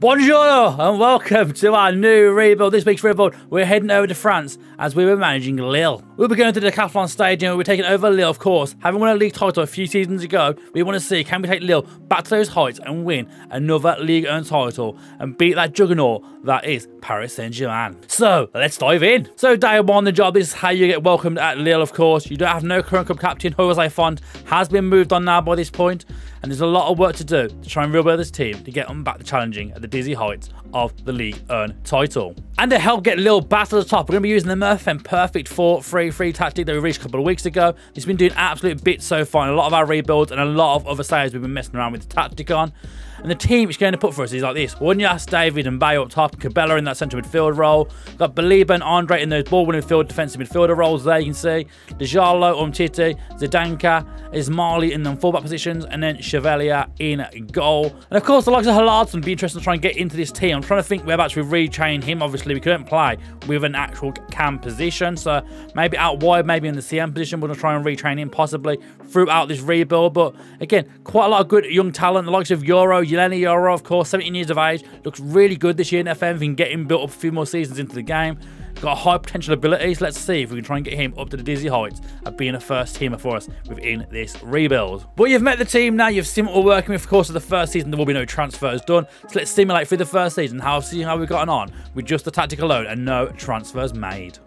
Bonjour and welcome to our new rebuild. This week's rebuild, we're heading over to France as we were managing Lille. We'll be going to the Decathlon Stadium. We're taking over Lille, of course. Having won a league title a few seasons ago, we want to see can we take Lille back to those heights and win another Ligue 1 title and beat that juggernaut that is Paris Saint Germain. So let's dive in. So day one, the job is how you get welcomed at Lille, of course. You don't have no current club captain. Jose Font has been moved on now by this point, and there's a lot of work to do to try and rebuild this team to get them back to challenging at the dizzy heights of the Ligue 1 title. And to help get Lille back to the top, we're going to be using the MurphFM Perfect 4-3-3 tactic that we reached a couple of weeks ago. It's been doing absolute bits so far in a lot of our rebuilds and a lot of other sides we've been messing around with the tactic on. And the team it's going to put for us is like this. Wanyas, David and Bayo up top. Cabella in that centre midfield role. Got Baliba and Andre in those ball-winning field defensive midfielder roles there, you can see. Djalo, Umtiti, Zdanka, Ismaili in the fullback positions. And then Chevalier in goal. And of course, the likes of Haraldsson be interested to try and get into this team. I'm trying to think whereabouts we retrain him. Obviously, we couldn't play with an actual cam position. So maybe out wide, maybe in the CM position. We're going to try and retrain him possibly throughout this rebuild. But again, quite a lot of good young talent. The likes of Yoro, Yelena Yoro, of course, 17 years of age. Looks really good this year in FM. We can get him built up a few more seasons into the game. Got high potential abilities. Let's see if we can try and get him up to the dizzy heights of being a first teamer for us within this rebuild. But you've met the team now. You've seen what we're working with. Of course, of the first season, there will be no transfers done. So let's simulate through the first season how see how we've gotten on with just the tactic alone and no transfers made.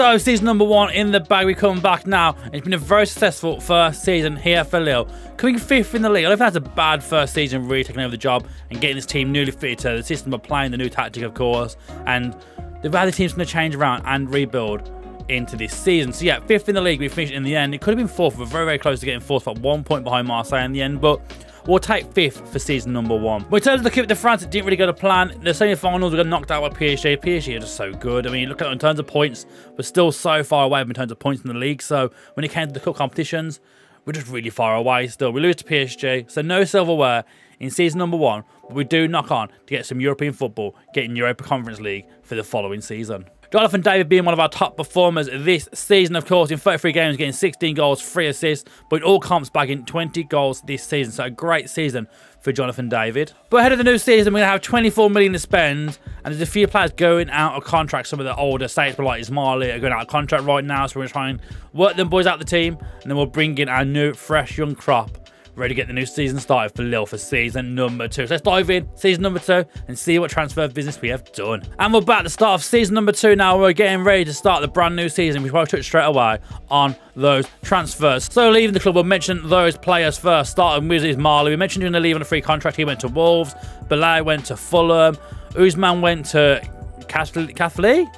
So, season number one in the bag, we come back now. It's been a very successful first season here for Lille. Coming fifth in the league, I don't think that's a bad first season, really taking over the job and getting this team newly fitted to the system of playing the new tactic, of course. And the other team's going to change around and rebuild into this season. So, yeah, fifth in the league, we finished in the end. It could have been fourth, we were very, very close to getting fourth, but one point behind Marseille in the end. But We'll take fifth for season number one. But in terms of the Coupe de France, it didn't really go to plan. The semi-finals, we got knocked out by PSG. PSG are just so good. I mean, look at it in terms of points, we're still so far away in terms of points in the league. So when it came to the cup competitions, we're just really far away still. We lose to PSG, so no silverware in season number one, but we do knock on to get some European football, getting Europa Conference League for the following season. Jonathan David being one of our top performers this season, of course, in 33 games, getting 16 goals, 3 assists, but it all comes back in 20 goals this season. So a great season for Jonathan David. But ahead of the new season, we're going to have 24 million to spend, and there's a few players going out of contract. Some of the older states, but like Ismaili, are going out of contract right now, so we're going to try and work them boys out the team, and then we'll bring in our new, fresh, young crop ready to get the new season started for Lille for season number two. So let's dive in, season number two, and see what transfer business we have done. And we're back at the start of season number two now. We're getting ready to start the brand new season. We probably touch straight away on those transfers. So leaving the club, we'll mention those players first, starting with Ismaili. We mentioned him leaving on a free contract. He went to Wolves. Belay went to Fulham. Usman went to Cathly?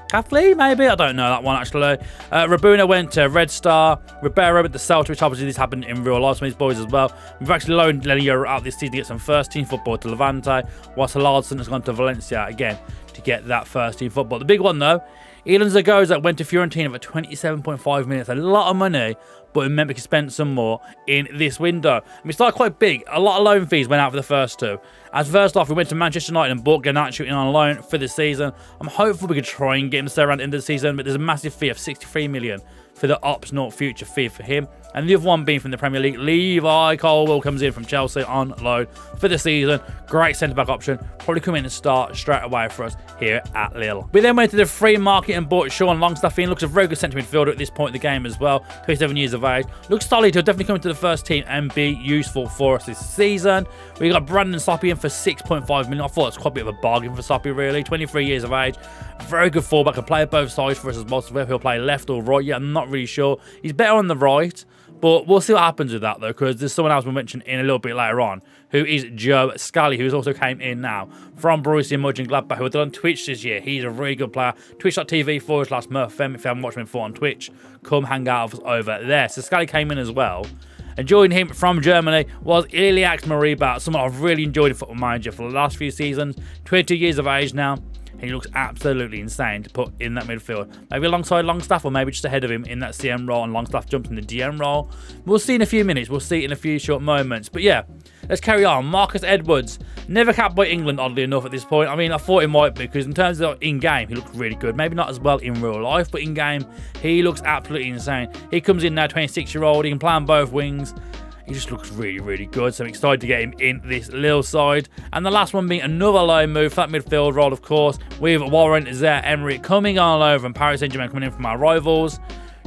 Cathly, maybe? I don't know that one, actually. Uh, Rabuna went to Red Star. Ribeiro went to Celta, which obviously this happened in real life, some of these boys as well. We've actually loaned Lenny out this season to get some first-team football to Levante, whilst Haraldsson has gone to Valencia again to get that first-team football. The big one, though, Ilan Zaragoza went to Fiorentina for 27.5 minutes. A lot of money, but it meant we could spend some more in this window. And we started quite big. A lot of loan fees went out for the first two. As first off, we went to Manchester United and bought Garnacho in on loan for the season. I'm hopeful we could try and get him to stay around the end of the season, but there's a massive fee of 63 million for the ops not future fee for him. And the other one being from the Premier League, Levi Colwill comes in from Chelsea on loan for the season. Great centre-back option. Probably come in and start straight away for us here at Lille. We then went to the free market and bought Sean Longstaff in. Looks a very good centre midfielder at this point in the game as well. 27 years of age. Looks solid. He'll definitely come into the first team and be useful for us this season. We got Brandon Soppy in for 6.5 million. I thought it's quite a bit of a bargain for Soppy, really. 23 years of age. Very good fullback. Can play both sides for us as well. So whether he'll play left or right, yeah, I'm not really sure. He's better on the right. But we'll see what happens with that, though, because there's someone else we'll mention in a little bit later on, who is Joe Scally, who's also came in now from Borussia Mönchengladbach, who done on Twitch this year. He's a really good player. Twitch.tv forward slash MurphFM. If you haven't watched him before on Twitch, come hang out with us over there. So Scally came in as well. And joining him from Germany was Ilaix Moriba, someone I've really enjoyed in Football Manager for the last few seasons. 22 years of age now. He looks absolutely insane to put in that midfield. Maybe alongside Longstaff or maybe just ahead of him in that CM role and Longstaff jumps in the DM role. We'll see in a few minutes. We'll see in a few short moments. But yeah, let's carry on. Marcus Edwards, never capped by England, oddly enough, at this point. I mean, I thought he might be because in terms of in-game, he looks really good. Maybe not as well in real life, but in-game, he looks absolutely insane. He comes in now, 26-year-old. He can play on both wings. He just looks really, really good. So I'm excited to get him in this little side. And the last one being another low move for that midfield role, of course, with Warren Zaire Emery coming on loan from Paris Saint-Germain coming in from our rivals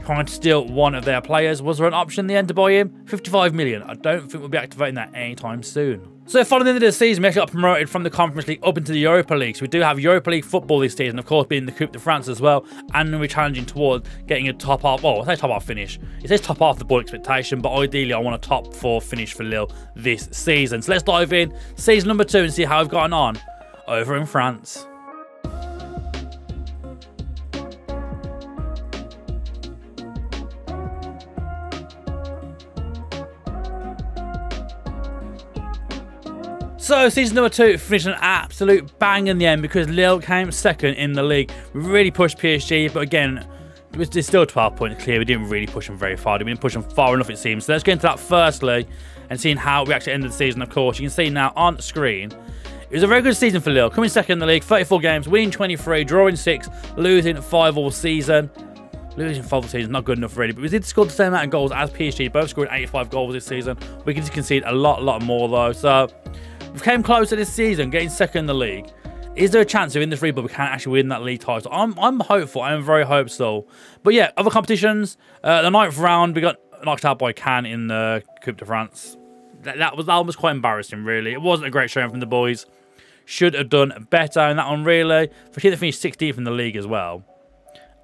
trying to steal one of their players. Was there an option in the end to buy him? 55 million. I don't think we'll be activating that anytime soon. So following the end of the season, we actually got promoted from the Conference League up into the Europa League. So we do have Europa League football this season, of course, being the Coupe de France as well. And we're challenging towards getting a top half, well, I say top half finish. It says top half the ball expectation, but ideally I want a top four finish for Lille this season. So let's dive in, season number two, and see how I've gotten on over in France. So, season number two finished an absolute bang in the end because Lille came second in the league. We really pushed PSG, but again, it was still 12 points clear. We didn't really push them very far. We didn't push them far enough, it seems. So, let's get into that firstly and seeing how we actually ended the season, of course. You can see now on the screen. It was a very good season for Lille. Coming second in the league, 34 games, winning 23, drawing 6, losing 5 all season. Losing 5 all season, is not good enough really, but we did score the same amount of goals as PSG. Both scored 85 goals this season. We can concede a lot, a lot more though. So, came close to this season, getting second in the league. Is there a chance of in this rebuild we can actually win that league title? I'm I'm hopeful. I'm very hopeful. But yeah, other competitions. Uh, the ninth round, we got knocked out by Caen in the Coupe de France. That, that was that was quite embarrassing, really. It wasn't a great showing from the boys. Should have done better in that one, really. They finished 16th in the league as well.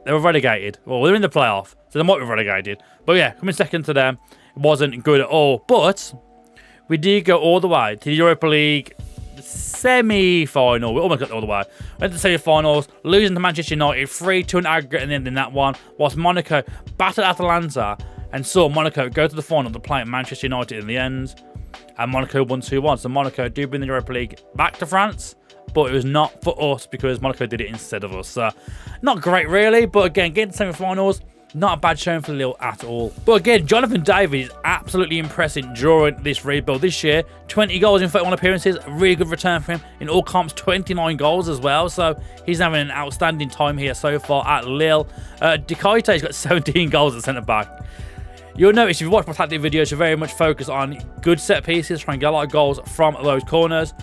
They were relegated. Well, they're in the playoff, so they might be relegated. But yeah, coming second to them, it wasn't good at all. But we did go all the way to the Europa League semi-final. We almost got all the way. Went to the semi-finals, losing to Manchester United, 3-2 in aggregate and in that one, whilst Monaco battered Atalanta and saw Monaco go to the final to play at Manchester United in the end. And Monaco won 2-1. So Monaco do bring the Europa League back to France, but it was not for us because Monaco did it instead of us. So not great really, but again, getting to the semi-finals, not a bad showing for Lille at all. But again, Jonathan David is absolutely impressive during this rebuild this year. 20 goals in 31 appearances, really good return for him. In all comps, 29 goals as well. So he's having an outstanding time here so far at Lille. Uh, has got 17 goals at centre back. You'll notice if you watch my tactic videos, you're very much focused on good set pieces, trying to get a lot of goals from those corners.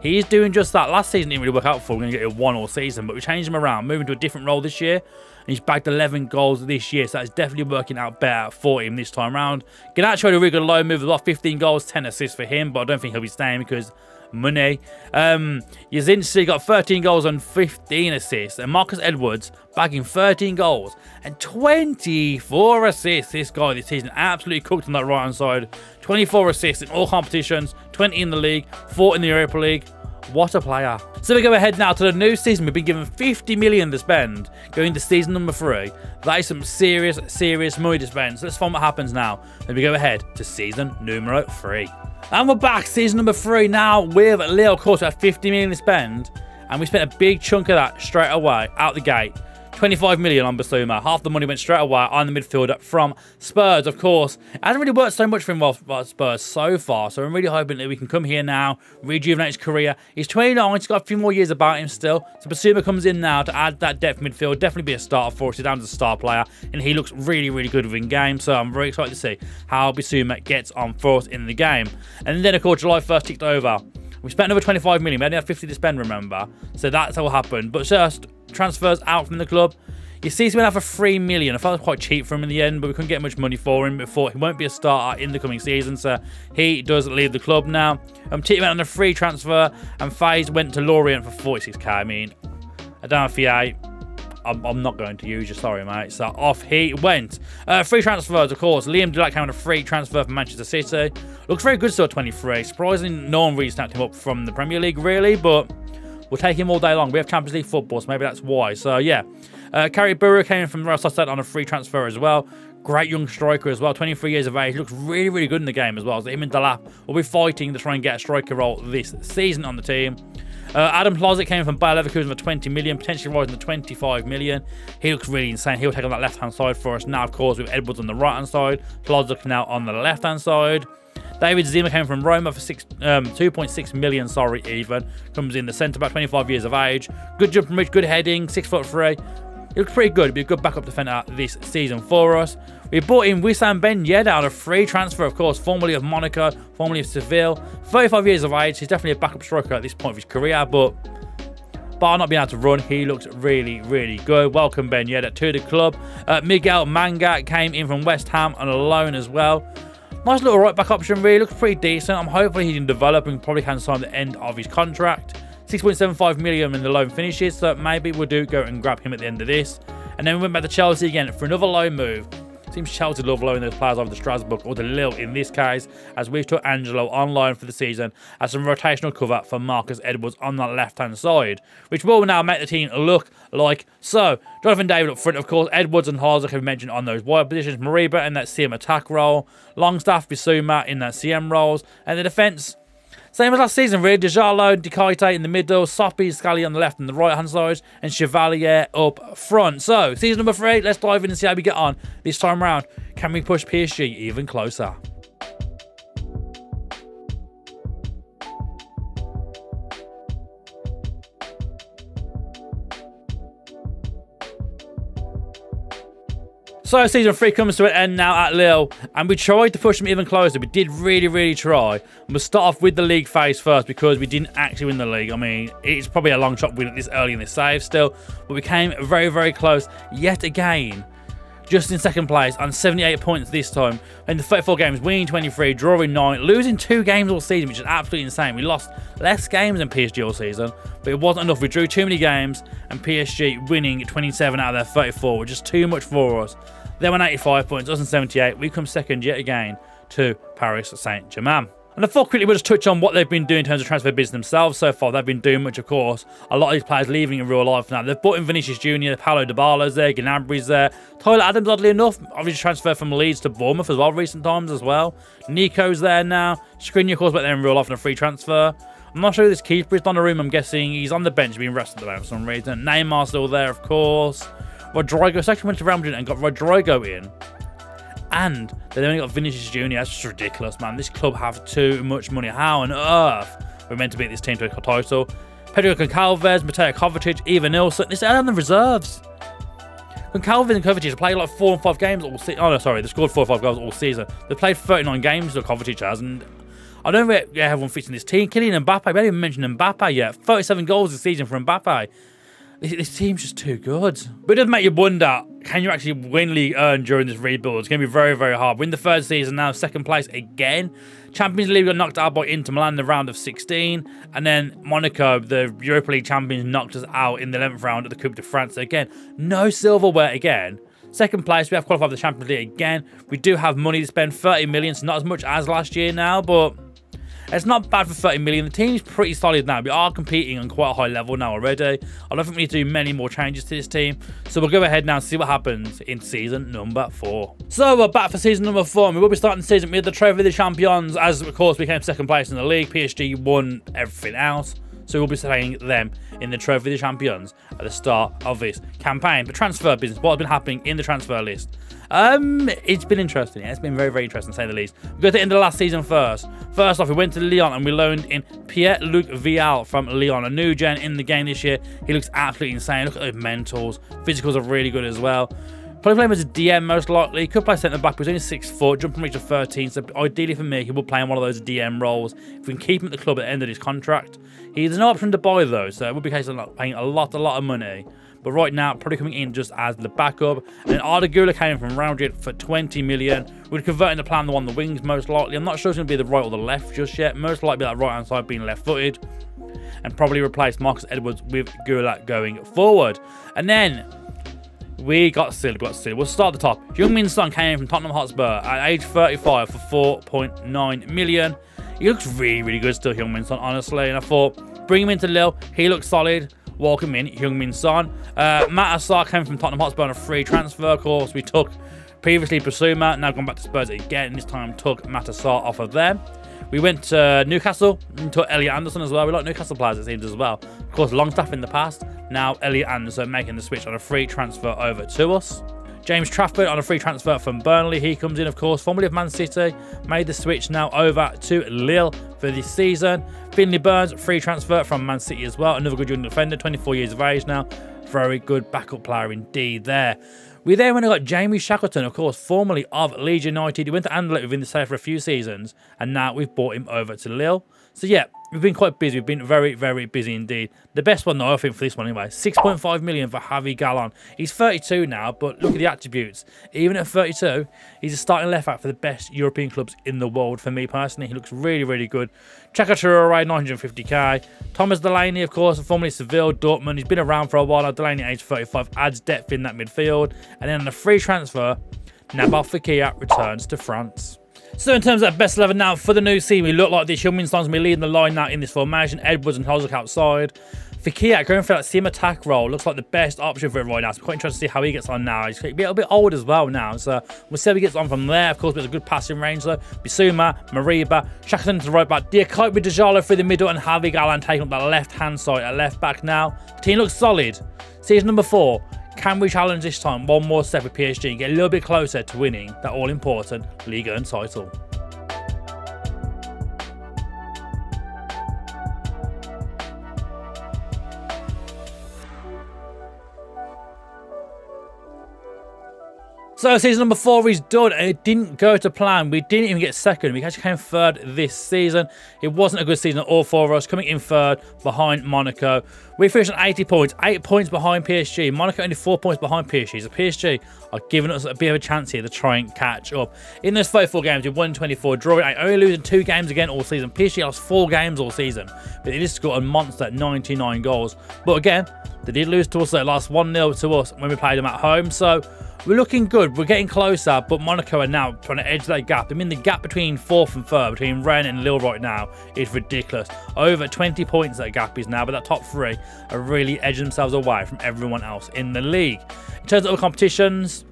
He's doing just that. Last season didn't really work out for. We're going to get a one all season, but we changed him around, moving to a different role this year. And he's bagged 11 goals this year, so that's definitely working out better for him this time around. Garnacho had a really good low move, about 15 goals, 10 assists for him, but I don't think he'll be staying because money. Um, Yazinski got 13 goals and 15 assists, and Marcus Edwards bagging 13 goals and 24 assists. This guy this season absolutely cooked on that right hand side. 24 assists in all competitions, 20 in the league, 4 in the Europa League. What a player. So we go ahead now to the new season. We've been given 50 million to spend going to season number three. That is some serious, serious money to spend. So let's find what happens now. Then we go ahead to season numero three. And we're back, season number three now with Lille. Of course, we have 50 million to spend. And we spent a big chunk of that straight away out the gate. 25 million on Bissouma. Half the money went straight away on the midfielder from Spurs, of course. It hasn't really worked so much for him with Spurs so far, so I'm really hoping that we can come here now, rejuvenate his career. He's 29, he's got a few more years about him still. So Bissouma comes in now to add that depth midfield, definitely be a starter for us. He's down as a star player, and he looks really, really good within game, so I'm very excited to see how Bissouma gets on for us in the game. And then, of course, July 1st ticked over. We spent another 25 million. We only had 50 to spend, remember? So that's how it happened. But just transfers out from the club. You see, he's been out for three million. I thought it was quite cheap for him in the end, but we couldn't get much money for him before he won't be a starter in the coming season. So he does leave the club now. Um, Titi went on a free transfer, and Faze went to Lorient for 46k. I mean, I don't he I'm, I'm, not going to use you, sorry, mate. So off he went. Uh, free transfers, of course. Liam Delap came on a free transfer from Manchester City. Looks very good still 23. Surprisingly, no one really snapped him up from the Premier League, really, but we'll take him all day long. We have Champions League football, so maybe that's why. So, yeah. Uh, Carrie came in from Real Sociedad on a free transfer as well. Great young striker as well, 23 years of age. Looks really, really good in the game as well. So him and Delap will be fighting to try and get a striker role this season on the team. Uh, Adam Hložek came from Bayer Leverkusen for 20 million, potentially rising to 25 million. He looks really insane. He'll take on that left-hand side for us now, of course, with Edwards on the right-hand side. Hložek now on the left-hand side. David Zima came from Roma for six, um, 2.6 million, sorry, even. Comes in the centre back, 25 years of age. Good jump from good heading, six foot three. He looks pretty good. Be a good backup defender this season for us. We brought in Wissam Ben Yedder on a free transfer, of course, formerly of Monaco, formerly of Seville. 35 years of age. He's definitely a backup striker at this point of his career, but bar not being able to run, he looks really, really good. Welcome Ben Yedder to the club. Uh, Miguel Manga came in from West Ham on a loan as well. Nice little right back option, really. Looks pretty decent. I'm hoping he can develop and probably can sign the end of his contract. 6.75 million in the loan finishes, so maybe we'll do go and grab him at the end of this. And then we went back to Chelsea again for another loan move. Seems Chelsea love loaning those players over to Strasbourg or to Lille in this case, as we've took Angelo on loan for the season as some rotational cover for Marcus Edwards on that left-hand side, which will now make the team look like so. Jonathan David up front, of course, Edwards and Hložek have mentioned on those wide positions, Moriba in that CM attack role, Longstaff, Bissouma in that CM roles, and the defence same as last season, really. Diallo, Diakite in the middle, Soppy, Scally on the left and the right hand side, and Chevalier up front. So, season number three, let's dive in and see how we get on this time around. Can we push PSG even closer? So season three comes to an end now at Lille, and we tried to push them even closer. We did really, really try. And we'll start off with the league phase first because we didn't actually win the league. I mean, it's probably a long shot win this early in the save still, but we came very, very close yet again. Just in second place on 78 points this time. In the 34 games, winning 23, drawing 9, losing 2 games all season, which is absolutely insane. We lost less games than PSG all season, but it wasn't enough. We drew too many games, and PSG winning 27 out of their 34, which is too much for us. They won 85 points, us on 78. We come second yet again to Paris Saint-Germain. And I thought quickly we'll just touch on what they've been doing in terms of transfer business themselves so far. They've been doing much, of course. A lot of these players leaving in real life now. They've bought in Vinicius Jr., Paulo Dybala's there, Gnabry's there. Tyler Adams, oddly enough, obviously transferred from Leeds to Bournemouth as well recent times as well. Nico's there now. Skriniar, of course, but there in real life on a free transfer. I'm not sure who this keeper is. Donnarumma, I'm guessing he's on the bench being rested moment for some reason. Neymar still there, of course. Rodrygo. Second went to Madrid and got Rodrygo in. And they only got Vinicius Jr. That's just ridiculous, man. This club have too much money. How on earth we're meant to beat this team to a title? Pedro Goncalves, Mateo Kovacic, Ivan Nilsson. This is on the reserves. Goncalves and Kovacic have played like four and five games all season. Oh, no, sorry. They scored four or five goals all season. They've played 39 games, so Kovacic has. And I don't know where everyone fits in this team. Kylian Mbappe. I haven't even mentioned Mbappe yet. 37 goals this season for Mbappe. This, team's just too good. But it does make you wonder, can you actually win Ligue 1 during this rebuild? It's going to be very, very hard. Win the third season now, second place again. Champions League got knocked out by Inter Milan in the round of 16. And then Monaco, the Europa League champions, knocked us out in the 11th round of the Coupe de France. So again, no silverware again. Second place, we have qualified for the Champions League again. We do have money to spend, 30 million, so not as much as last year now, but it's not bad for 30 million. The team is pretty solid now. We are competing on quite a high level now already. I don't think we need to do many more changes to this team. So we'll go ahead now and see what happens in season number four. So we're back for season number four. We will be starting the season with the Trophy the Champions. As, of course, we came second place in the league. PSG won everything else. So we'll be playing them in the Trophy of the Champions at the start of this campaign. The transfer business, what has been happening in the transfer list. Um, it's been interesting. It's been very, very interesting, to say the least. We go to the end of the last season first. First off, we went to Lyon and we loaned in Pierre-Luc Vial from Lyon, a new gen in the game this year. He looks absolutely insane. Look at those mentals. Physicals are really good as well. Him as a DM most likely. Could play centre back, but he's only 6 foot, jumping reach of 13. So ideally for me, he will play in one of those DM roles. If we can keep him at the club at the end of his contract. He, there's no option to buy though, so it would be a case of paying a lot, a lot of money. But right now, probably coming in just as the backup. And then Arda Güler came from Madrid for 20 million. We're converting the plan the one on the wings most likely. I'm not sure it's going to be the right or the left just yet. Most likely that right hand side being left footed. And probably replace Marcus Edwards with Güler going forward. And then we got silly, we got silly. We'll start at the top. Heung-min Son came from Tottenham Hotspur at age 35 for 4.9 million. He looks really, really good still, Heung-min Son, honestly. And I thought, bring him into Lille. He looks solid. Welcome in Heung-min Son. Uh, Matar Sarr came from Tottenham Hotspur on a free transfer. Of course, we took previously Bissouma, now gone back to Spurs again. This time took Matar Sarr off of them. We went to Newcastle, to Elliot Anderson as well. We like Newcastle players, it seems, as well. Of course, long Longstaff in the past. Now, Elliot Anderson making the switch on a free transfer over to us. James Trafford on a free transfer from Burnley. He comes in, of course, formerly of Man City. Made the switch now over to Lille for this season. Finley Burns, free transfer from Man City as well. Another good young defender, 24 years of age now. Very good backup player indeed there. We then went and got Jamie Shackleton, of course, formerly of Leeds United. He went to Anderlecht within the for a few seasons, and now we've brought him over to Lille. So yeah, we've been quite busy. We've been very, very busy indeed. The best one, though, I think, for this one anyway, 6.5 million for Javi Galán. He's 32 now, but look at the attributes. Even at 32, he's a starting left back for the best European clubs in the world for me personally. He looks really, really good. Chaka Traore, 950k. Thomas Delaney, of course, formerly Seville, Dortmund. He's been around for a while now. Delaney, age 35, adds depth in that midfield. And then on a free transfer, Nabil Fekir returns to France. So in terms of that best 11 now for the new team, we look like this. Son's going to be leading the line now in this formation. Edwards and Hložek outside. Fekir going for that sim attack role looks like the best option for him right now. So quite interested to see how he gets on now. He's a little bit old as well now, so we'll see how he gets on from there. Of course, there's a good passing range though. Bissouma, Moriba, Shackleton to the right back, Diakite with Djalo through the middle, and Javi Galán taking up that left hand side at left back now. The team looks solid. Season number four. Can we challenge this time one more step with PSG and get a little bit closer to winning that all important Ligue 1 title? So season number four is done. And it didn't go to plan. We didn't even get second. We actually came third this season. It wasn't a good season at all for us. Coming in third behind Monaco. We finished on 80 points, eight points behind PSG. Monaco only four points behind PSG. So PSG are giving us a bit of a chance here to try and catch up. In those 34 games, we won 24, drawing eight, only losing two games again all season. PSG lost four games all season, but they just scored a monster 99 goals. But again, they did lose to us. They lost 1-0 to us when we played them at home. So we're looking good. We're getting closer, but Monaco are now trying to edge that gap. I mean, the gap between fourth and third, between Rennes and Lille right now, is ridiculous. Over 20 points that gap is now, but that top three are really edging themselves away from everyone else in the league. In terms of other competitions,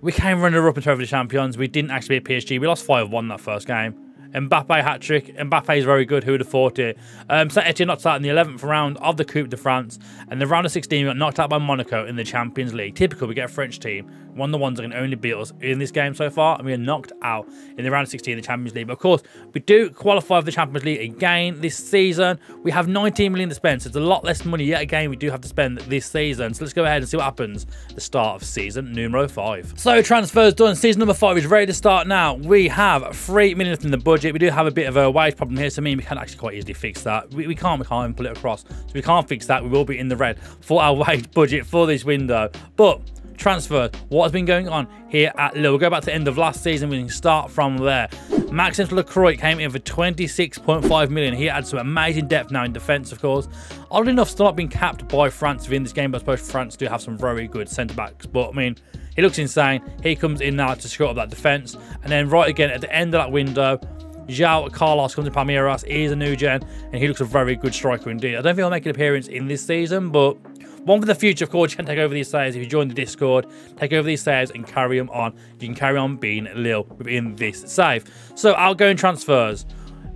we came runner-up in Trophy of the Champions. We didn't actually beat PSG. We lost 5-1 that first game. Mbappe hat trick. Mbappe is very good. Who would have thought it? Um, Saint Etienne knocked out in the 11th round of the Coupe de France, and the round of 16 we got knocked out by Monaco in the Champions League. Typical, we get a French team, one of the ones that can only beat us in this game so far, and we are knocked out in the round of 16 of the Champions League. But of course, we do qualify for the Champions League again this season. We have 19 million to spend, so it's a lot less money yet again we do have to spend this season. So let's go ahead and see what happens the start of season numero 5. So transfers done. Season number 5 is ready to start now. We have 3 million in the budget. We do have a bit of a wage problem here, so I mean we can actually quite easily fix that. We, we can't, we can't even pull it across. So we can't fix that. We will be in the red for our wage budget for this window. But transfers, what has been going on here at Lille. We'll go back to the end of last season. We can start from there. Maxence Lacroix came in for 26.5 million. He adds some amazing depth now in defence, of course. Oddly enough, still not being capped by France within this game, but I suppose France do have some very good centre backs. But I mean, he looks insane. He comes in now to shore up that defence. And then right again at the end of that window, João Carlos comes to Palmeiras. He's a new gen, and he looks a very good striker indeed. I don't think he'll make an appearance in this season, but one for the future, of course, you can take over these saves if you join the Discord. Take over these saves and carry them on. You can carry on being Lille within this save. So, outgoing transfers.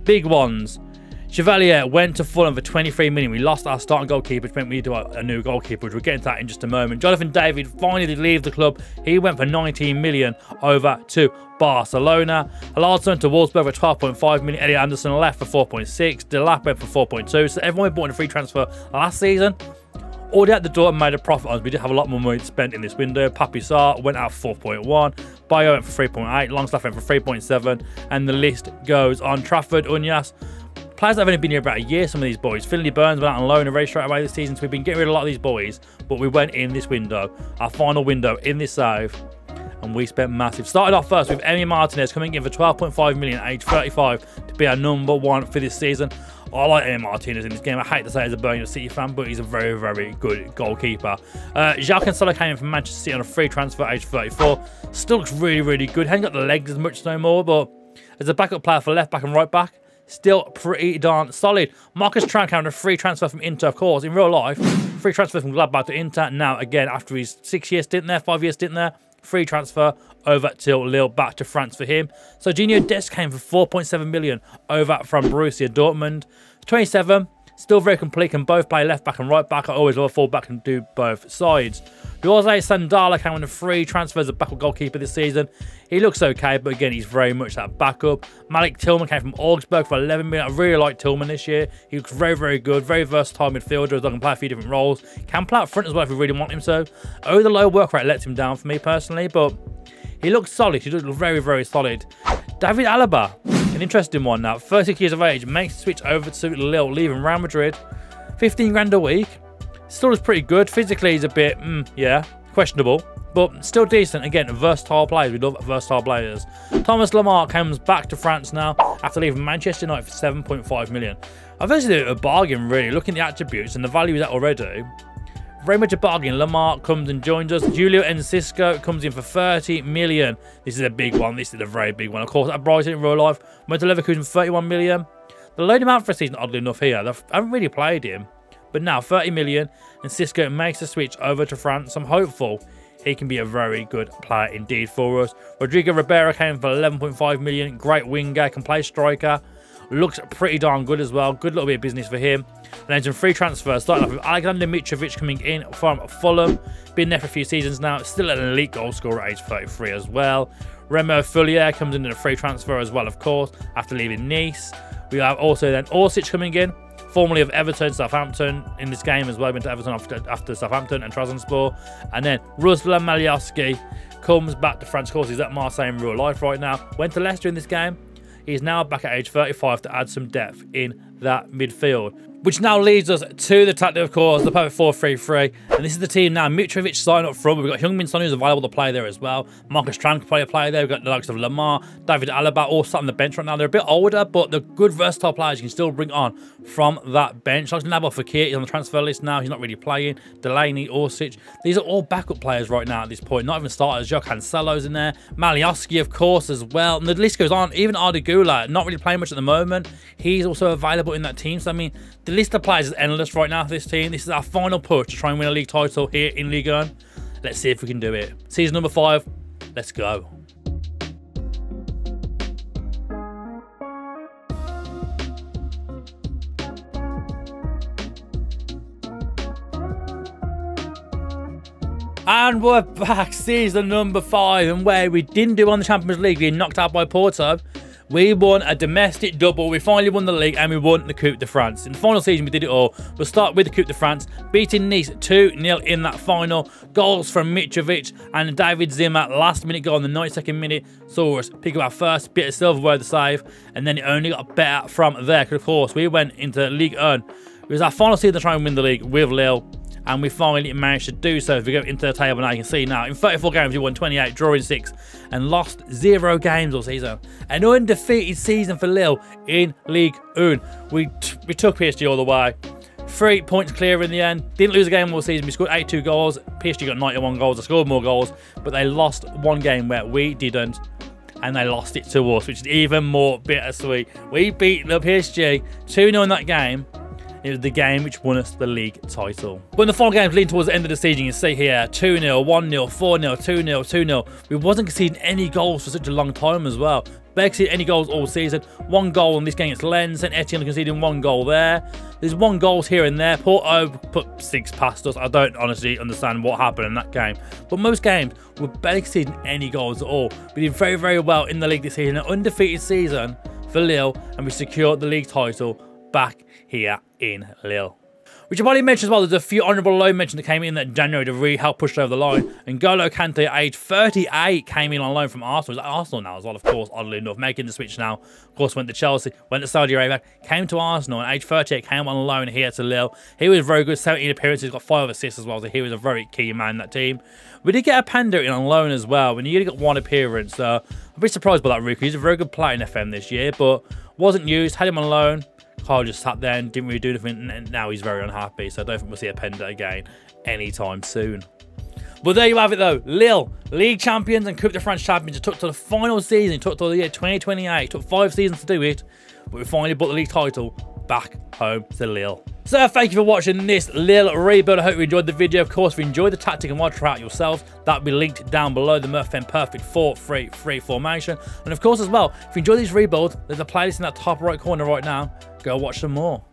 Big ones. Chevalier went to Fulham for 23 million. We lost our starting goalkeeper, which meant we need to a new goalkeeper, which we'll get into that in just a moment. Jonathan David finally did leave the club. He went for 19 million over to Barcelona. Haraldsson to Wolfsburg for 12.5 million. Eddie Anderson left for 4.6. Delap went for 4.2. So everyone bought in a free transfer last season already at the door and made a profit on. We did have a lot more money spent in this window. Papi Sarr went out 4.1. Bayo went for 3.8. Longstaff went for 3.7. And the list goes on. Trafford, Unyas, Players that have only been here about a year, some of these boys. Finley Burns went out on loan and race straight away this season, so we've been getting rid of a lot of these boys. But we went in this window, our final window in this save, and we spent massive. Started off first with Emi Martinez coming in for 12.5 million age 35 to be our number one for this season. I like Emi Martinez in this game. I hate to say as a Birmingham City fan, but he's a very, very good goalkeeper. Uh, João Cancelo came in from Manchester City on a free transfer age 34. Still looks really, really good. Hasn't got the legs as much no more, but as a backup player for left back and right back, still pretty darn solid. Marcus Thuram having a free transfer from Inter, of course. In real life, free transfer from Gladbach to Inter. Now, again, after his six year stint there, five year stint there, free transfer over to Lille, back to France for him. So Sergiño Dest came for 4.7 million over from Borussia Dortmund. 27, still very complete, can both play left back and right back. I always love a full back and do both sides. Jose Sandala came on a free transfer as a backup goalkeeper this season. He looks okay, but again, he's very much that backup. Malik Tillman came from Augsburg for 11 million. I really like Tillman this year. He looks very, very good. Very versatile midfielder I can play a few different roles. Can play up front as well if we really want him to. Oh, the low work rate lets him down for me personally, but he looks solid. He looks very, very solid. David Alaba, an interesting one now. 36 years of age, makes the switch over to Lille, leaving Real Madrid. 15 grand a week. Still is pretty good. Physically, he's a bit, mm, yeah, questionable. But still decent. Again, versatile players. We love versatile players. Thomas Lemar comes back to France now after leaving Manchester United for 7.5 million. I've actually a bargain, really. Looking at the attributes and the value of that already. Very much a bargain. Lemar comes and joins us. Julio Enciso comes in for 30 million. This is a big one. This is a very big one. Of course, at Brighton in real life, went to Leverkusen 31 million. They load him out for a season, oddly enough, here. They haven't really played him. But now 30 million Enciso makes the switch over to France. I'm hopeful he can be a very good player indeed for us. Rodrigo Ribeiro came for 11.5 million. Great winger, can play striker. Looks pretty darn good as well. Good little bit of business for him. And then some free transfers, starting off with Alexander Mitrovic coming in from Fulham. Been there for a few seasons now. Still an elite goal scorer at age 33 as well. Remo Freuler comes in in a free transfer as well, of course, after leaving Nice. We have also then Orsic coming in formerly of Everton, Southampton in this game as well. Went to Everton after, after Southampton and Trabzonspor. And then Ruslan Malinovskyi comes back to France. Of course, he's at Marseille in real life right now. Went to Leicester in this game. He's now back at age 35 to add some depth in that midfield. Which now leads us to the tactic, of course, the perfect 4-3-3. And this is the team now. Mitrovic sign up front. We've got Heung-min Son who's available to play there as well. Marcus Thuram can play a player there. We've got the likes of Lemar, David Alaba, all sat on the bench right now. They're a bit older, but they're good, versatile players you can still bring on from that bench. Like Nabil Fekir is on the transfer list now. He's not really playing. Delaney, Orsic. These are all backup players right now at this point. Not even starters. João Cancelo's in there. Malinovskyi, of course, as well. And the list goes on. Even Arda Güler, not really playing much at the moment. He's also available in that team. So, I mean, the list of players is endless right now for this team. This is our final push to try and win a league title here in Ligue 1. Let's see if we can do it. Season number five, let's go. And we're back, season number five, and where we didn't do on the Champions League, being knocked out by Porto, we won a domestic double. We finally won the league and we won the Coupe de France. In the final season, we did it all. We'll start with the Coupe de France, beating Nice 2-0 in that final. Goals from Mitrovic and David Zima. Last minute goal in the 92nd minute saw us pick up our first bit of silverware, the save. And then it only got better from there. Because, of course, we went into League 1. It was our final season to try and win the league with Lille and we finally managed to do so. If we go into the table now, you can see now in 34 games, we won 28, drawing 6, and lost 0 games all season. An undefeated season for Lille in League 1. We, we took PSG all the way. Three points clear in the end. Didn't lose a game all season. We scored 82 goals. PSG got 91 goals. I scored more goals, but they lost one game where we didn't and they lost it to us, which is even more bittersweet. We beat the PSG 2 0 in that game, it was the game which won us the league title. When the final games leading towards the end of the season, you see here 2 0, 1 0, 4 0, 2 0, 2 0. We wasn't conceding any goals for such a long time as well. Barely conceded any goals all season. One goal in this game against Lens, and Etienne conceding one goal there. There's one goals here and there. Porto put six past us. I don't honestly understand what happened in that game. But most games, we're barely conceding any goals at all. We did very, very well in the league this season. An undefeated season for Lille, and we secured the league title back here in Lille. Which I probably mentioned as well, there's a few honourable loan mentions that came in that January to really help push over the line. N'Golo Kante, age 38, came in on loan from Arsenal. He's at Arsenal now as well, of course, oddly enough, making the switch now. Of course, went to Chelsea, went to Saudi Arabia, came to Arsenal, and age 38 came on loan here to Lille. He was very good, 17 appearances, got 5 assists as well, so he was a very key man in that team. We did get a Panda in on loan as well, and he only got one appearance, so I'm a bit surprised by that rookie. He's a very good player in FM this year, but wasn't used, had him on loan Carl just sat there and didn't really do anything, and now he's very unhappy. So I don't think we'll see a Penda again anytime soon. But there you have it though. Lille, league champions and Coupe de France champions. It took to the final season, it took to the year 2028. It took five seasons to do it, but we finally brought the league title back home to Lille. So thank you for watching this Lille rebuild. I hope you enjoyed the video. Of course, if you enjoyed the tactic and want to try out yourselves, that'll be linked down below the Murphy Perfect 4-3-3 formation. And of course as well, if you enjoy these rebuilds, there's a playlist in that top right corner right now. Go watch some more.